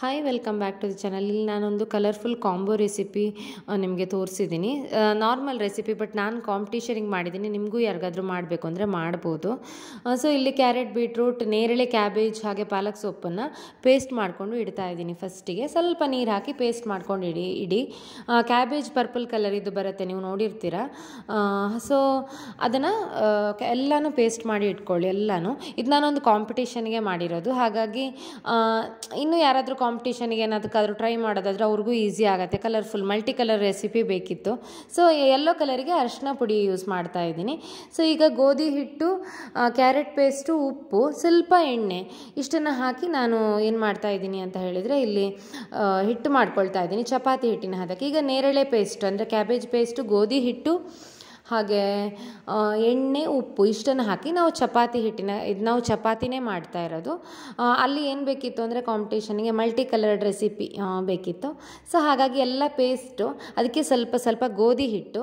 Hi welcome back to the channel ಇಲ್ಲಿ ನಾನೊಂದು colourful combo recipe ನಿಮಗೆ ತೋರಿಸಿದ್ದೀನಿ ನಾರ್ಮಲ್ ರೆಸಿಪಿ ಬಟ್ ನಾನು ಕಾಂಪಿಟೀಷನಿಗೆ ಮಾಡಿದ್ದೀನಿ ನಿಮಗೂ ಯಾರಿಗಾದರೂ ಮಾಡಬೇಕು ಅಂದರೆ ಮಾಡ್ಬೋದು. ಸೊ ಇಲ್ಲಿ ಕ್ಯಾರೆಟ್ ಬೀಟ್ರೂಟ್ ನೇರಳೆ ಕ್ಯಾಬೇಜ್ ಹಾಗೆ ಪಾಲಕ್ ಸೊಪ್ಪನ್ನು ಪೇಸ್ಟ್ ಮಾಡಿಕೊಂಡು ಇಡ್ತಾ ಇದ್ದೀನಿ ಫಸ್ಟಿಗೆ ಸ್ವಲ್ಪ ನೀರು ಹಾಕಿ ಪೇಸ್ಟ್ ಮಾಡ್ಕೊಂಡು ಇಡಿ ಇಡಿ. ಕ್ಯಾಬೇಜ್ ಪರ್ಪಲ್ ಕಲರ್ ಇದು ಬರುತ್ತೆ, ನೀವು ನೋಡಿರ್ತೀರ. ಸೊ ಅದನ್ನು ಎಲ್ಲನೂ ಪೇಸ್ಟ್ ಮಾಡಿ ಇಟ್ಕೊಳ್ಳಿ, ಎಲ್ಲನೂ. ಇದು ನಾನೊಂದು ಕಾಂಪಿಟೇಷನ್ಗೆ ಮಾಡಿರೋದು. ಹಾಗಾಗಿ ಇನ್ನೂ ಯಾರಾದರೂ ಕಾಂಪಿಟೇಷನ್ಗೆ ಏನಾದಕ್ಕಾದರೂ ಟ್ರೈ ಮಾಡೋದಾದ್ರೆ ಅವ್ರಿಗೂ ಈಸಿ ಆಗುತ್ತೆ. ಕಲರ್ಫುಲ್ ಮಲ್ಟಿ ಕಲರ್ ರೆಸಿಪಿ ಬೇಕಿತ್ತು ಸೊ ಎಲ್ಲೋ ಕಲರಿಗೆ ಅರಿಶಿನ ಪುಡಿ ಯೂಸ್ ಮಾಡ್ತಾ ಇದ್ದೀನಿ. ಸೊ ಈಗ ಗೋಧಿ ಹಿಟ್ಟು ಕ್ಯಾರೆಟ್ ಪೇಸ್ಟು ಉಪ್ಪು, ಸ್ವಲ್ಪ ಎಣ್ಣೆ ಇಷ್ಟನ್ನು ಹಾಕಿ ನಾನು ಏನು ಮಾಡ್ತಾ ಇದ್ದೀನಿ ಅಂತ ಹೇಳಿದರೆ ಇಲ್ಲಿ ಹಿಟ್ಟು ಮಾಡ್ಕೊಳ್ತಾ ಇದ್ದೀನಿ. ಚಪಾತಿ ಹಿಟ್ಟಿನ ಹದಕ್ಕೆ ಈಗ ನೇರಳೆ ಪೇಸ್ಟ್ ಅಂದರೆ ಕ್ಯಾಬೇಜ್ ಪೇಸ್ಟು ಗೋಧಿ ಹಿಟ್ಟು ಹಾಗೆ ಎಣ್ಣೆ, ಉಪ್ಪು ಇಷ್ಟನ್ನು ಹಾಕಿ ನಾವು ಚಪಾತಿ ಹಿಟ್ಟಿನ, ಇದು ನಾವು ಚಪಾತಿನೇ ಮಾಡ್ತಾ ಇರೋದು. ಅಲ್ಲಿ ಏನು ಬೇಕಿತ್ತು ಅಂದರೆ ಕಾಂಪಿಟೇಷನ್ಗೆ ಮಲ್ಟಿ ಕಲರ್ಡ್ ರೆಸಿಪಿ ಬೇಕಿತ್ತು. ಸೊ ಹಾಗಾಗಿ ಎಲ್ಲ ಪೇಸ್ಟು ಅದಕ್ಕೆ ಸ್ವಲ್ಪ ಸ್ವಲ್ಪ ಗೋಧಿ ಹಿಟ್ಟು,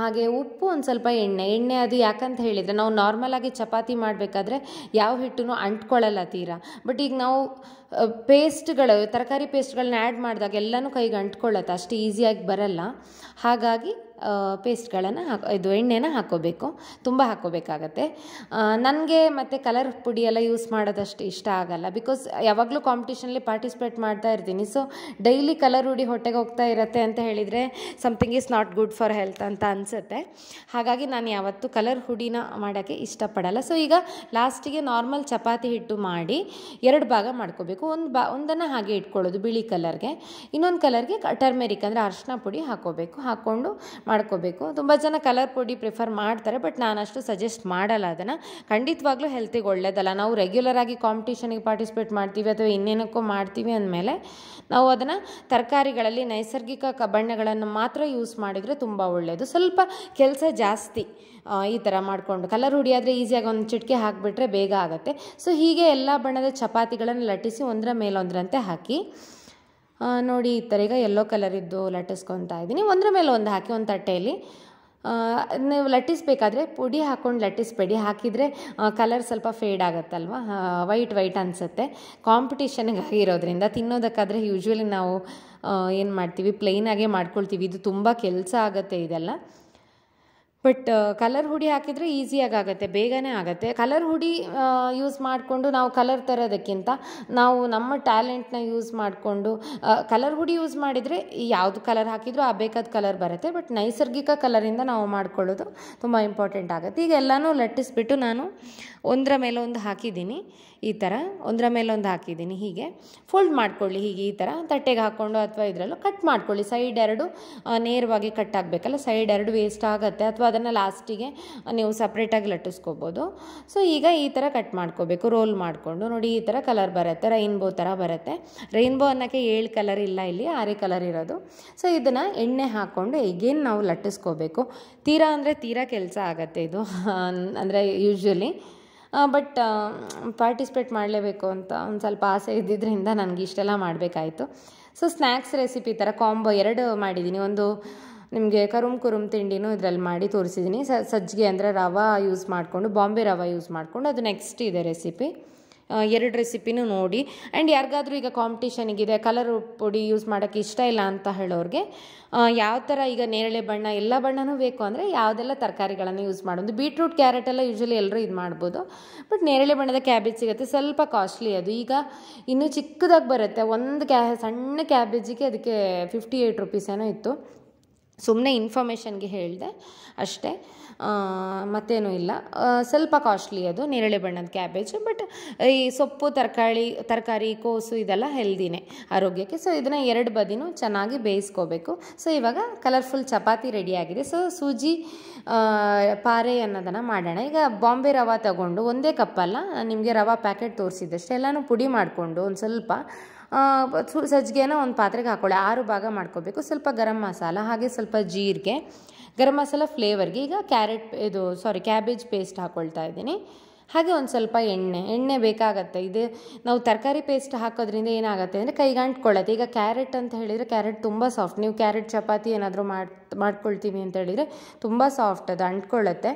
ಹಾಗೆ ಉಪ್ಪು ಒಂದು ಸ್ವಲ್ಪ ಎಣ್ಣೆ. ಎಣ್ಣೆ ಅದು ಯಾಕಂತ ಹೇಳಿದರೆ ನಾವು ನಾರ್ಮಲಾಗಿ ಚಪಾತಿ ಮಾಡಬೇಕಾದ್ರೆ ಯಾವ ಹಿಟ್ಟು ಅಂಟ್ಕೊಳ್ಳಲ್ಲ ತೀರಾ. ಬಟ್ ಈಗ ನಾವು ಪೇಸ್ಟ್ಗಳು ತರಕಾರಿ ಪೇಸ್ಟ್ಗಳನ್ನ ಆ್ಯಡ್ ಮಾಡಿದಾಗ ಎಲ್ಲನೂ ಕೈಗೆ ಅಂಟ್ಕೊಳ್ಳತ್ತೆ. ಅಷ್ಟು ಈಸಿಯಾಗಿ ಬರಲ್ಲ. ಹಾಗಾಗಿ ಪೇಸ್ಟ್ಗಳನ್ನು ಹಾಕೋ, ಇದು ಎಣ್ಣೆನ ಹಾಕೋಬೇಕು. ತುಂಬ ಹಾಕೋಬೇಕಾಗತ್ತೆ. ನನಗೆ ಮತ್ತು ಕಲರ್ ಪುಡಿ ಎಲ್ಲ ಯೂಸ್ ಮಾಡೋದಷ್ಟು ಇಷ್ಟ ಆಗಲ್ಲ ಬಿಕಾಸ್ ಯಾವಾಗಲೂ ಕಾಂಪಿಟೇಷನಲ್ಲಿ ಪಾರ್ಟಿಸಿಪೇಟ್ ಮಾಡ್ತಾ ಇರ್ತೀನಿ. ಸೊ ಡೈಲಿ ಕಲರ್ ಹುಡಿ ಹೊಟ್ಟೆಗೆ ಹೋಗ್ತಾ ಇರತ್ತೆ ಅಂತ ಹೇಳಿದರೆ something is not good for health ಅಂತ ಅನಿಸುತ್ತೆ. ಹಾಗಾಗಿ ನಾನು ಯಾವತ್ತೂ ಕಲರ್ ಹುಡಿನ ಮಾಡೋಕ್ಕೆ ಇಷ್ಟಪಡಲ್ಲ. ಸೊ ಈಗ ಲಾಸ್ಟಿಗೆ ನಾರ್ಮಲ್ ಚಪಾತಿ ಹಿಟ್ಟು ಮಾಡಿ ಎರಡು ಭಾಗ ಮಾಡ್ಕೋಬೇಕು. ಒಂದು ಬಾ, ಒಂದನ್ನು ಹಾಗೆ ಇಟ್ಕೊಳ್ಳೋದು ಬಿಳಿ ಕಲರ್ಗೆ ಇನ್ನೊಂದು ಕಲರ್ಗೆ ಟರ್ಮೆರಿಕ್ ಅಂದರೆ ಅರಿಶಿನ ಪುಡಿ ಹಾಕೋಬೇಕು. ಹಾಕ್ಕೊಂಡು ಮಾಡ್ಕೋಬೇಕು. ತುಂಬ ಜನ ಕಲರ್ ಪುಡಿ ಪ್ರಿಫರ್ ಮಾಡ್ತಾರೆ ಬಟ್ ನಾನು ಅಷ್ಟು ಸಜೆಸ್ಟ್ ಮಾಡಲ್ಲ ಅದನ್ನು. ಖಂಡಿತವಾಗ್ಲೂ ಹೆಲ್ತಿಗೆ ಒಳ್ಳೇದಲ್ಲ. ನಾವು ರೆಗ್ಯುಲರ್ ಆಗಿ ಕಾಂಪಿಟೇಷನಿಗೆ ಪಾರ್ಟಿಸಿಪೇಟ್ ಮಾಡ್ತೀವಿ ಅಥವಾ ಇನ್ನೇನಕ್ಕೋ ಮಾಡ್ತೀವಿ ಅಂದಮೇಲೆ ನಾವು ಅದನ್ನು ತರಕಾರಿಗಳಲ್ಲಿ ನೈಸರ್ಗಿಕ ಬಣ್ಣಗಳನ್ನು ಮಾತ್ರ ಯೂಸ್ ಮಾಡಿದರೆ ತುಂಬ ಒಳ್ಳೆಯದು ಸ್ವಲ್ಪ ಕೆಲಸ ಜಾಸ್ತಿ ಈ ಥರ ಮಾಡಿಕೊಂಡು. ಕಲರ್ ಹುಡಿ ಆದರೆ ಈಸಿಯಾಗಿ ಒಂದು ಚಿಟಿಕೆ ಹಾಕಿಬಿಟ್ರೆ ಬೇಗ ಆಗುತ್ತೆ. ಸೊ ಹೀಗೆ ಎಲ್ಲ ಬಣ್ಣದ ಚಪಾತಿಗಳನ್ನು ಲಟ್ಟಿಸಿ ಒಂದರ ಮೇಲೊಂದರಂತೆ ಹಾಕಿ ನೋಡಿ ಈ ಥರ ಈಗ ಯೆಲ್ಲೋ ಕಲರಿದ್ದು ಲಟ್ಟಿಸ್ಕೊತಾ ಇದ್ದೀನಿ. ಒಂದರ ಮೇಲೆ ಒಂದು ಹಾಕಿ, ಒಂದು ತಟ್ಟೆಯಲ್ಲಿ. ನೀವು ಲಟ್ಟಿಸ್ಬೇಕಾದ್ರೆ ಪುಡಿ ಹಾಕ್ಕೊಂಡು ಲಟ್ಟಿಸ್ಬೇಡಿ ಹಾಕಿದರೆ ಕಲರ್ ಸ್ವಲ್ಪ ಫೇಡ್ ಆಗುತ್ತಲ್ವ? ವೈಟ್ ವೈಟ್ ಅನಿಸುತ್ತೆ. ಕಾಂಪಿಟೇಷನ್ಗೆ ಆಗಿರೋದ್ರಿಂದ ತಿನ್ನೋದಕ್ಕಾದರೆ ಯೂಶ್ವಲಿ ನಾವು ಏನು ಮಾಡ್ತೀವಿ? ಪ್ಲೈನಾಗೆ ಮಾಡ್ಕೊಳ್ತೀವಿ. ಇದು ತುಂಬ ಕೆಲಸ ಆಗುತ್ತೆ ಇದೆಲ್ಲ. ಬಟ್ ಕಲರ್ ಹುಡಿ ಹಾಕಿದರೆ ಈಸಿಯಾಗಿ ಆಗುತ್ತೆ, ಬೇಗನೆ ಆಗುತ್ತೆ. ಕಲರ್ ಹುಡಿ ಯೂಸ್ ಮಾಡಿಕೊಂಡು ನಾವು ಕಲರ್ ತರೋದಕ್ಕಿಂತ ನಾವು ನಮ್ಮ ಟ್ಯಾಲೆಂಟ್ನ ಯೂಸ್ ಮಾಡಿಕೊಂಡು ಕಲರ್ ಹುಡಿ ಯೂಸ್ ಮಾಡಿದರೆ ಯಾವುದು ಕಲರ್ ಹಾಕಿದರೂ ಆ ಬೇಕಾದ ಕಲರ್ ಬರುತ್ತೆ. ಬಟ್ ನೈಸರ್ಗಿಕ ಕಲರಿಂದ ನಾವು ಮಾಡ್ಕೊಳ್ಳೋದು ತುಂಬ ಇಂಪಾರ್ಟೆಂಟ್ ಆಗುತ್ತೆ. ಈಗ ಎಲ್ಲನೂ ಲಟ್ಟಿಸ್ಬಿಟ್ಟು ನಾನು ಒಂದರ ಮೇಲೆ ಒಂದು ಹಾಕಿದ್ದೀನಿ, ಈ ಥರ ಒಂದರ ಮೇಲೆ ಒಂದು ಹಾಕಿದ್ದೀನಿ, ಹೀಗೆ. ಫೋಲ್ಡ್ ಮಾಡ್ಕೊಳ್ಳಿ, ಹೀಗೆ ಈ ಥರ ತಟ್ಟೆಗೆ ಹಾಕ್ಕೊಂಡು ಅಥವಾ ಇದರಲ್ಲೂ ಕಟ್ ಮಾಡ್ಕೊಳ್ಳಿ. ಸೈಡ್ ಎರಡು ನೇರವಾಗಿ ಕಟ್ ಆಗಬೇಕಲ್ಲ ಸೈಡ್ ಎರಡು ವೇಸ್ಟ್ ಆಗುತ್ತೆ. ಅಥವಾ ಅದನ್ನು ಲಾಸ್ಟಿಗೆ ನೀವು ಸಪ್ರೇಟಾಗಿ ಲಟ್ಟಿಸ್ಕೋಬೋದು. ಸೊ ಈಗ ಈ ಥರ ಕಟ್ ಮಾಡ್ಕೋಬೇಕು ರೋಲ್ ಮಾಡಿಕೊಂಡು. ನೋಡಿ, ಈ ಥರ ಕಲರ್ ಬರುತ್ತೆ ರೈನ್ಬೋ ಥರ ಬರುತ್ತೆ. ರೈನ್ಬೋ ಅನ್ನೋಕ್ಕೆ ಏಳು ಕಲರ್ ಇಲ್ಲ ಇಲ್ಲಿ, ಆರೇ ಕಲರ್ ಇರೋದು. ಸೊ ಇದನ್ನು ಎಣ್ಣೆ ಹಾಕ್ಕೊಂಡು ಈಗೇನು ನಾವು ಲಟ್ಟಿಸ್ಕೋಬೇಕು. ತೀರಾ ಅಂದರೆ ತೀರಾ ಕೆಲಸ ಆಗುತ್ತೆ ಇದು, ಅಂದರೆ ಯೂಶ್ವಲಿ ಬಟ್ ಪಾರ್ಟಿಸಿಪೇಟ್ ಮಾಡಲೇಬೇಕು ಅಂತ ಒಂದು ಸ್ವಲ್ಪ ಆಸೆ ಇದ್ದಿದ್ದರಿಂದ ನನಗೆ ಇಷ್ಟೆಲ್ಲ ಮಾಡಬೇಕಾಯಿತು. ಸೊ ಸ್ನ್ಯಾಕ್ಸ್ ರೆಸಿಪಿ ಥರ ಕಾಂಬೋ ಎರಡು ಮಾಡಿದ್ದೀನಿ. ಒಂದು ನಿಮಗೆ ಕರುಮ್ ಕುರುಮ್ ತಿಂಡಿನೂ ಇದರಲ್ಲಿ ಮಾಡಿ ತೋರಿಸಿದ್ದೀನಿ ಸಜ್ಜಿಗೆ ಅಂದರೆ ರವೆ ಯೂಸ್ ಮಾಡಿಕೊಂಡು, ಬಾಂಬೆ ರವೆ ಯೂಸ್ ಮಾಡಿಕೊಂಡು ಅದು ನೆಕ್ಸ್ಟ್ ಇದೆ ರೆಸಿಪಿ ಎರಡು ರೆಸಿಪಿನೂ ನೋಡಿ. ಆ್ಯಂಡ್ ಯಾರಿಗಾದ್ರೂ ಈಗ ಕಾಂಪಿಟೇಷನಿಗಿದೆ ಕಲರ್ ಪುಡಿ ಯೂಸ್ ಮಾಡೋಕ್ಕೆ ಇಷ್ಟ ಇಲ್ಲ ಅಂತ ಹೇಳೋರಿಗೆ ಯಾವ ಥರ ಈಗ ನೇರಳೆ ಬಣ್ಣ, ಎಲ್ಲ ಬಣ್ಣನೂ ಬೇಕು ಅಂದರೆ ಯಾವುದೆಲ್ಲ ತರಕಾರಿಗಳನ್ನು ಯೂಸ್ ಮಾಡೋದು ಬೀಟ್ರೂಟ್ ಕ್ಯಾರೆಟ್ ಎಲ್ಲ ಯೂಶ್ವಲಿ ಎಲ್ಲರೂ ಇದು ಮಾಡ್ಬೋದು. ಬಟ್ ನೇರಳೆ ಬಣ್ಣದ ಕ್ಯಾಬೇಜ್ ಸಿಗುತ್ತೆ, ಸ್ವಲ್ಪ ಕಾಸ್ಟ್ಲಿ ಅದು. ಈಗ ಇನ್ನೂ ಚಿಕ್ಕದಾಗಿ ಬರುತ್ತೆ. ಒಂದು ಕ್ಯಾ, ಸಣ್ಣ ಕ್ಯಾಬೇಜಿಗೆ ಅದಕ್ಕೆ ಫಿಫ್ಟಿ ಏಯ್ಟ್ ರುಪೀಸ್ ಏನೋ ಇತ್ತು. ಸುಮ್ಮನೆ ಇನ್ಫಾರ್ಮೇಷನ್ಗೆ ಹೇಳಿದೆ, ಅಷ್ಟೇ. ಮತ್ತೇನೂ ಇಲ್ಲ. ಸ್ವಲ್ಪ ಕಾಸ್ಟ್ಲಿ ಅದು, ನೇರಳೆ ಬಣ್ಣದ ಕ್ಯಾಬೇಜ್ ಬಟ್ ಈ ಸೊಪ್ಪು ತರಕಾರಿ ತರಕಾರಿ, ಕೋಸು ಇದೆಲ್ಲ ಹೆಲ್ದಿನೇ ಆರೋಗ್ಯಕ್ಕೆ. ಸೊ ಇದನ್ನು ಎರಡು ಬದಿನೂ ಚೆನ್ನಾಗಿ ಬೇಯಿಸ್ಕೋಬೇಕು. ಸೊ ಇವಾಗ ಕಲರ್ಫುಲ್ ಚಪಾತಿ ರೆಡಿಯಾಗಿದೆ ಸೊ ಸೂಜಿ ಪಾರೆ ಅನ್ನೋದನ್ನು ಮಾಡೋಣ. ಈಗ ಬಾಂಬೆ ರವಾ ತಗೊಂಡು ಒಂದೇ ಕಪ್ಪಲ್ಲ, ನಿಮಗೆ ರವಾ ಪ್ಯಾಕೆಟ್ ತೋರಿಸಿದ್ದಷ್ಟೇ. ಎಲ್ಲನೂ ಪುಡಿ ಮಾಡಿಕೊಂಡು ಒಂದು ಸ್ವಲ್ಪ ಸಜ್ಜಿಗೆನ ಒಂದು ಪಾತ್ರೆಗೆ ಹಾಕೊಳ್ಳಿ. ಆರು ಭಾಗ ಮಾಡ್ಕೋಬೇಕು. ಸ್ವಲ್ಪ ಗರಂ ಮಸಾಲ, ಹಾಗೆ ಸ್ವಲ್ಪ ಜೀರಿಗೆ, ಗರಂ ಮಸಾಲ ಫ್ಲೇವರ್ಗೆ ಈಗ ಕ್ಯಾರೆಟ್, ಇದು, ಸಾರಿ, ಕ್ಯಾಬೇಜ್ ಪೇಸ್ಟ್ ಹಾಕ್ಕೊಳ್ತಾ ಇದ್ದೀನಿ. ಹಾಗೆ ಒಂದು ಸ್ವಲ್ಪ ಎಣ್ಣೆ ಎಣ್ಣೆ ಬೇಕಾಗತ್ತೆ. ಇದು ನಾವು ತರಕಾರಿ ಪೇಸ್ಟ್ ಹಾಕೋದ್ರಿಂದ ಏನಾಗುತ್ತೆ ಅಂದರೆ ಕೈಗೆ ಅಂಟ್ಕೊಳ್ಳುತ್ತೆ ಈಗ ಕ್ಯಾರೆಟ್ ಅಂತ ಹೇಳಿದರೆ ಕ್ಯಾರೆಟ್ ತುಂಬ ಸಾಫ್ಟ್. ನೀವು ಕ್ಯಾರೆಟ್ ಚಪಾತಿ ಏನಾದರೂ ಮಾಡಿ, ಮಾಡ್ಕೊಳ್ತೀವಿ ಅಂತ ಹೇಳಿದರೆ ತುಂಬ ಸಾಫ್ಟ್ ಅದು ಅಂಟ್ಕೊಳ್ಳುತ್ತೆ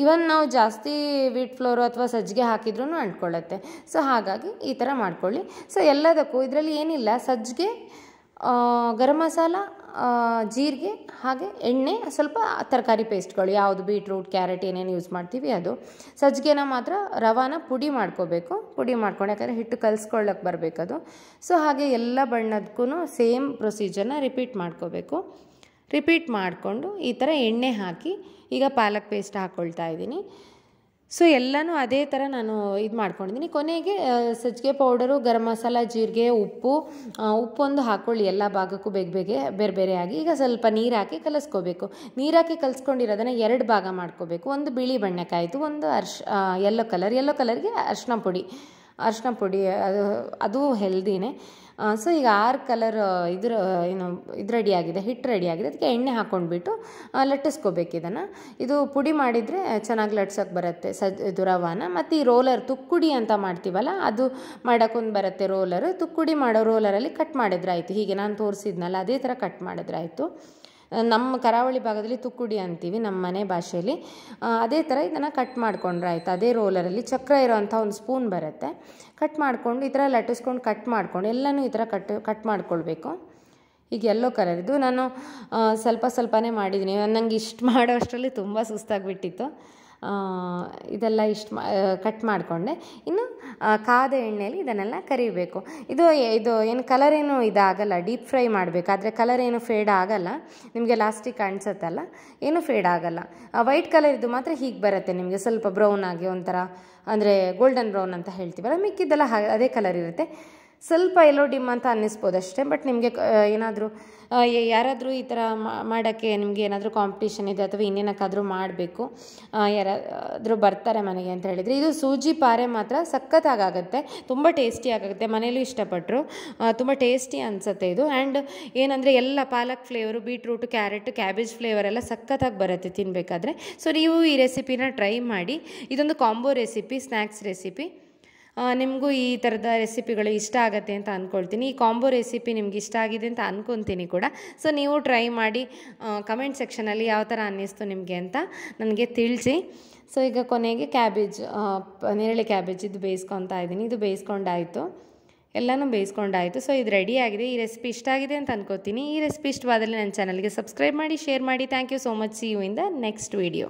ಇವನ್ ನಾವು ಜಾಸ್ತಿ ವೀಟ್ ಫ್ಲೋರು ಅಥವಾ ಸಜ್ಜಿಗೆ ಹಾಕಿದ್ರೂ ಅಂಟ್ಕೊಳ್ಳುತ್ತೆ. ಸೊ ಹಾಗಾಗಿ ಈ ಥರ ಮಾಡ್ಕೊಳ್ಳಿ. ಸೊ ಎಲ್ಲದಕ್ಕೂ ಇದರಲ್ಲಿ ಏನಿಲ್ಲ. ಸಜ್ಜಿಗೆ ಗರಂ ಮಸಾಲ ಜೀರಿಗೆ, ಹಾಗೆ ಎಣ್ಣೆ, ಸ್ವಲ್ಪ ತರಕಾರಿ ಪೇಸ್ಟ್ಗಳು ಯಾವುದು ಬೀಟ್ರೂಟ್ ಕ್ಯಾರೆಟ್ ಏನೇನು ಯೂಸ್ ಮಾಡ್ತೀವಿ ಅದು. ಸಜ್ಜಿಗೆನ ಮಾತ್ರ ರವಾನ ಪುಡಿ ಮಾಡ್ಕೋಬೇಕು. ಪುಡಿ ಮಾಡ್ಕೊಂಡು, ಯಾಕಂದರೆ ಹಿಟ್ಟು ಕಲಿಸ್ಕೊಳ್ಳೋಕೆ ಬರಬೇಕದು. ಸೊ ಹಾಗೆ ಎಲ್ಲ ಬಣ್ಣದಕ್ಕೂ ಸೇಮ್ ಪ್ರೊಸೀಜರ್ನ ರಿಪೀಟ್ ಮಾಡ್ಕೋಬೇಕು. ರಿಪೀಟ್ ಮಾಡಿಕೊಂಡು ಈ ಥರ ಎಣ್ಣೆ ಹಾಕಿ ಈಗ ಪಾಲಕ್ ಪೇಸ್ಟ್ ಹಾಕ್ಕೊಳ್ತಾ ಇದ್ದೀನಿ. ಸೊ ಎಲ್ಲನೂ ಅದೇ ಥರ ನಾನು ಇದು ಮಾಡ್ಕೊಂಡಿದ್ದೀನಿ. ಕೊನೆಗೆ ಸಜ್ಜಿಗೆ ಪೌಡರು, ಗರಂ ಮಸಾಲ, ಜೀರಿಗೆ, ಉಪ್ಪು ಉಪ್ಪೊಂದು ಹಾಕ್ಕೊಳ್ಳಿ ಎಲ್ಲ ಭಾಗಕ್ಕೂ ಬೇಗ ಬೇಗ, ಬೇರೆ ಬೇರೆ ಆಗಿ. ಈಗ ಸ್ವಲ್ಪ ನೀರು ಹಾಕಿ ಕಲಿಸ್ಕೋಬೇಕು. ನೀರು ಹಾಕಿ ಕಲಿಸ್ಕೊಂಡಿರೋದನ್ನು ಎರಡು ಭಾಗ ಮಾಡ್ಕೋಬೇಕು. ಒಂದು ಬಿಳಿ ಬಣ್ಣಕ್ಕಾಯಿತು ಒಂದು ಅರ್ಶ್ ಯೆಲ್ಲೋ ಕಲರ್ ಯೆಲ್ಲೋ ಕಲರ್ಗೆ ಅರ್ಶಿನ ಪುಡಿ. ಅರ್ಶಿನ ಪುಡಿ, ಅದು ಅದು ಹೆಲ್ದಿನೇ ಸೊ ಈಗ ಆರು ಕಲರ್ ಇದ್ರ ಏನು, ಇದು ರೆಡಿಯಾಗಿದೆ ಹಿಟ್ಟು ರೆಡಿಯಾಗಿದೆ ಅದಕ್ಕೆ ಎಣ್ಣೆ ಹಾಕ್ಕೊಂಡ್ಬಿಟ್ಟು ಲಟ್ಟಿಸ್ಕೋಬೇಕು ಇದನ್ನು. ಇದು ಪುಡಿ ಮಾಡಿದರೆ ಚೆನ್ನಾಗಿ ಲಟ್ಸೋಕೆ ಬರುತ್ತೆ ಸಜ್ ಇದು ರವಾನ. ಮತ್ತು ಈ ರೋಲರ್ ತುಕ್ಕುಡಿ ಅಂತ ಮಾಡ್ತೀವಲ್ಲ, ಅದು ಮಾಡೋಕ್ಕೊಂದು ಬರುತ್ತೆ ರೋಲರು ತುಕ್ಕುಡಿ ಮಾಡೋ ರೋಲರಲ್ಲಿ ಕಟ್ ಮಾಡಿದ್ರಾಯ್ತು ಹೀಗೆ ನಾನು ತೋರಿಸಿದ್ನಲ್ಲ, ಅದೇ ಥರ ಕಟ್ ಮಾಡಿದ್ರಾಯ್ತು ನಮ್ಮ ಕರಾವಳಿ ಭಾಗದಲ್ಲಿ ತುಕ್ಕುಡಿ ಅಂತೀವಿ ನಮ್ಮ ಮನೆ ಭಾಷೆಯಲ್ಲಿ. ಅದೇ ಥರ ಇದನ್ನು ಕಟ್ ಮಾಡ್ಕೊಂಡ್ರೆ ಆಯಿತು. ಅದೇ ರೋಲರಲ್ಲಿ ಚಕ್ರ ಇರೋವಂಥ ಒಂದು ಸ್ಪೂನ್ ಬರುತ್ತೆ. ಕಟ್ ಮಾಡಿಕೊಂಡು ಈ ಥರ ಲಟ್ಟಿಸ್ಕೊಂಡು ಕಟ್ ಮಾಡ್ಕೊಂಡು ಎಲ್ಲನೂ ಈ ಥರ ಕಟ್ ಕಟ್ ಮಾಡ್ಕೊಳ್ಬೇಕು. ಈಗ ಎಲ್ಲೋ ಕಲರ್ ಇದು ನಾನು ಸ್ವಲ್ಪ ಸ್ವಲ್ಪನೇ ಮಾಡಿದ್ದೀನಿ. ನನಗೆ ಇಷ್ಟು ಮಾಡೋ ಅಷ್ಟರಲ್ಲಿ ತುಂಬ ಸುಸ್ತಾಗಿಬಿಟ್ಟಿತ್ತು. ಇದೆಲ್ಲ ಇಷ್ಟು ಕಟ್ ಮಾಡಿಕೊಂಡೆ. ಇನ್ನು ಕಾದ ಎಣ್ಣೆಯಲ್ಲಿ ಇದನ್ನೆಲ್ಲ ಕರಿಬೇಕು. ಇದು ಇದು ಏನು ಕಲರ್ ಏನು ಇದಾಗಲ್ಲ ಡೀಪ್ ಫ್ರೈ ಮಾಡಬೇಕು. ಆದರೆ ಕಲರ್ ಏನು ಫೇಡ್ ಆಗಲ್ಲ. ನಿಮಗೆ ಲಾಸ್ಟಿಗೆ ಕಾಣಿಸುತ್ತಲ್ಲ ಏನು ಫೇಡ್ ಆಗಲ್ಲ. ವೈಟ್ ಕಲರ್ ಇದು ಮಾತ್ರ ಹೀಗೆ ಬರುತ್ತೆ ನಿಮಗೆ. ಸ್ವಲ್ಪ ಬ್ರೌನ್ ಆಗಿ ಒಂಥರ, ಅಂದರೆ ಗೋಲ್ಡನ್ ಬ್ರೌನ್ ಅಂತ ಹೇಳ್ತೀವಲ್ಲ, ಮಿಕ್ಕಿದ್ದೆಲ್ಲ ಅದೇ ಕಲರ್ ಇರುತ್ತೆ. ಸ್ವಲ್ಪ ಎಲ್ಲೋ ಡಿಮ್ ಅಂತ ಅನ್ನಿಸ್ಬೋದು ಅಷ್ಟೇ, ಬಟ್ ನಿಮಗೆ ಏನಾದರೂ ಯಾರಾದರೂ ಈ ಥರ ಮಾಡೋಕ್ಕೆ ನಿಮಗೆ ಏನಾದರೂ ಕಾಂಪಿಟೇಷನ್ ಇದೆ ಅಥವಾ ಇನ್ನೇನಕ್ಕಾದರೂ ಮಾಡಬೇಕು ಯಾರಾದರೂ ಬರ್ತಾರೆ ಮನೆಗೆ ಅಂತ ಹೇಳಿದರೆ, ಇದು ಸೂಜಿ ಪಾರೆ ಮಾತ್ರ ಸಖತ್ತಾಗುತ್ತೆ ತುಂಬ ಟೇಸ್ಟಿ ಆಗುತ್ತೆ ಮನೇಲೂ ಇಷ್ಟಪಟ್ಟರು ತುಂಬ ಟೇಸ್ಟಿ ಅನಿಸುತ್ತೆ ಇದು. ಆ್ಯಂಡ್ ಏನಂದರೆ ಎಲ್ಲ palak flavour beetroot carrot cabbage flavour ಎಲ್ಲ ಸಖತ್ತಾಗಿ ಬರುತ್ತೆ ತಿನ್ನಬೇಕಾದ್ರೆ ಸೊ ನೀವು ಈ ರೆಸಿಪಿನ ಟ್ರೈ ಮಾಡಿ, ಇದೊಂದು ಕಾಂಬೋ ರೆಸಿಪಿ ಸ್ನ್ಯಾಕ್ಸ್ ರೆಸಿಪಿ ನಿಮಗೂ ಈ ಥರದ ರೆಸಿಪಿಗಳು ಇಷ್ಟ ಆಗುತ್ತೆ ಅಂತ ಅಂದ್ಕೊಳ್ತೀನಿ ಈ ಕಾಂಬೋ ರೆಸಿಪಿ ನಿಮ್ಗೆ ಇಷ್ಟ ಆಗಿದೆ ಅಂತ ಅಂದ್ಕೊತೀನಿ ಕೂಡ. ಸೊ ನೀವು ಟ್ರೈ ಮಾಡಿ ಕಮೆಂಟ್ ಸೆಕ್ಷನಲ್ಲಿ ಯಾವ ಥರ ಅನ್ನಿಸ್ತು ನಿಮಗೆ ಅಂತ ನನಗೆ ತಿಳಿಸಿ. ಸೊ ಈಗ ಕೊನೆಗೆ ಕ್ಯಾಬೇಜ್ ನೇರಳೆ ಕ್ಯಾಬೇಜ್ ಇದು ಬೇಯಿಸ್ಕೊತಾ ಇದ್ದೀನಿ. ಇದು ಬೇಯಿಸ್ಕೊಂಡಾಯಿತು. ಎಲ್ಲನೂ ಬೇಯಿಸ್ಕೊಂಡಾಯಿತು. ಸೊ ಇದು ರೆಡಿ ಆಗಿದೆ. ಈ ರೆಸಿಪಿ ಇಷ್ಟ ಆಗಿದೆ ಅಂತ ಅನ್ಕೋತೀನಿ. ಈ ರೆಸಿಪಿ ಇಷ್ಟವಾದಲ್ಲಿ ನನ್ನ ಚಾನಲ್ಗೆ ಸಬ್ಸ್ಕ್ರೈಬ್ ಮಾಡಿ ಶೇರ್ ಮಾಡಿ. Thank you so much see you in the next video